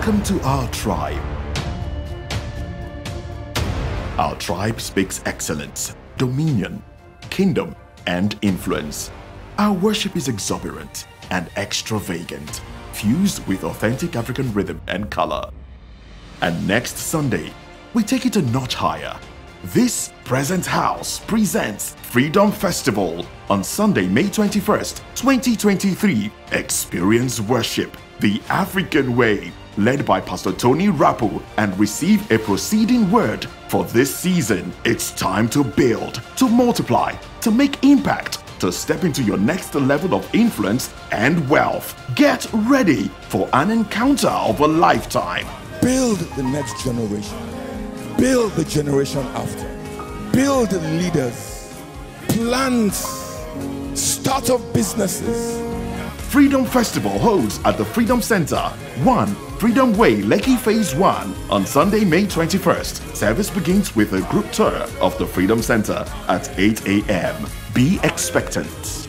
Welcome to our tribe. Our tribe speaks excellence, dominion, kingdom, and influence. Our worship is exuberant and extravagant, fused with authentic African rhythm and color. And next Sunday, we take it a notch higher. This present house presents Freedom Festival on Sunday, May 21st, 2023. Experience worship the African way, led by Pastor Tony Rapu, and receive a proceeding word for this season. It's time to build, to multiply, to make impact, to step into your next level of influence and wealth. Get ready for an encounter of a lifetime. Build the next generation. Build the generation after. Build leaders. Plant. Start up businesses. Freedom Festival holds at the Freedom Center, 1 Freedom Way, Lekki Phase 1 on Sunday, May 21st. Service begins with a group tour of the Freedom Center at 8 a.m. Be expectant.